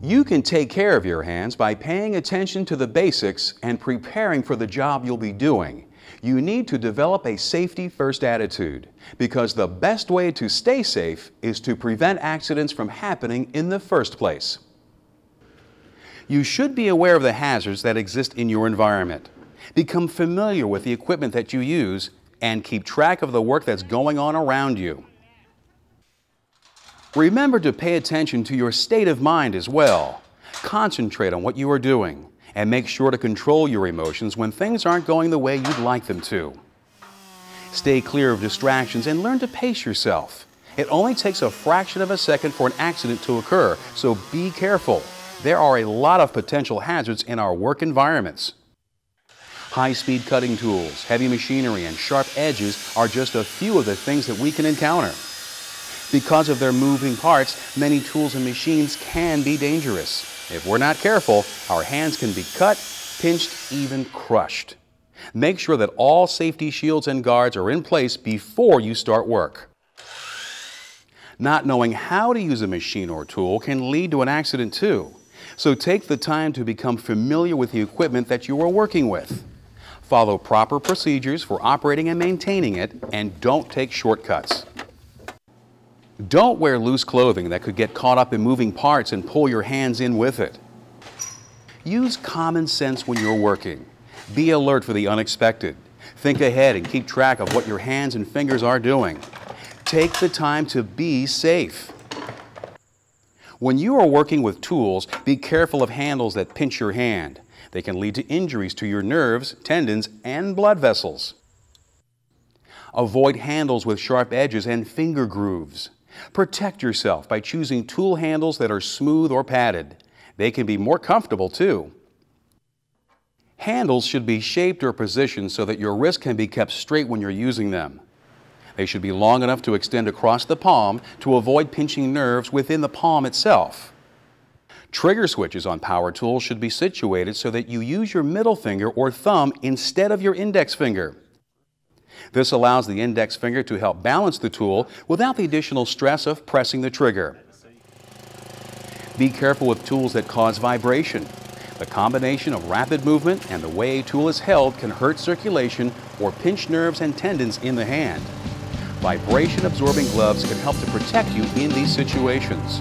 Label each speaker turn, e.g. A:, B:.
A: You can take care of your hands by paying attention to the basics and preparing for the job you'll be doing. You need to develop a safety first attitude because the best way to stay safe is to prevent accidents from happening in the first place. You should be aware of the hazards that exist in your environment. Become familiar with the equipment that you use and keep track of the work that's going on around you. Remember to pay attention to your state of mind as well. Concentrate on what you are doing and make sure to control your emotions when things aren't going the way you'd like them to. Stay clear of distractions and learn to pace yourself. It only takes a fraction of a second for an accident to occur, so be careful. There are a lot of potential hazards in our work environments. High-speed cutting tools, heavy machinery, and sharp edges are just a few of the things that we can encounter. Because of their moving parts, many tools and machines can be dangerous. If we're not careful, our hands can be cut, pinched, even crushed. Make sure that all safety shields and guards are in place before you start work. Not knowing how to use a machine or tool can lead to an accident too. So take the time to become familiar with the equipment that you are working with. Follow proper procedures for operating and maintaining it, and don't take shortcuts. Don't wear loose clothing that could get caught up in moving parts and pull your hands in with it. Use common sense when you're working. Be alert for the unexpected. Think ahead and keep track of what your hands and fingers are doing. Take the time to be safe. When you are working with tools, be careful of handles that pinch your hand. They can lead to injuries to your nerves, tendons, and blood vessels. Avoid handles with sharp edges and finger grooves. Protect yourself by choosing tool handles that are smooth or padded. They can be more comfortable too. Handles should be shaped or positioned so that your wrist can be kept straight when you're using them. They should be long enough to extend across the palm to avoid pinching nerves within the palm itself. Trigger switches on power tools should be situated so that you use your middle finger or thumb instead of your index finger. This allows the index finger to help balance the tool without the additional stress of pressing the trigger. Be careful with tools that cause vibration. The combination of rapid movement and the way a tool is held can hurt circulation or pinch nerves and tendons in the hand. Vibration absorbing gloves can help to protect you in these situations.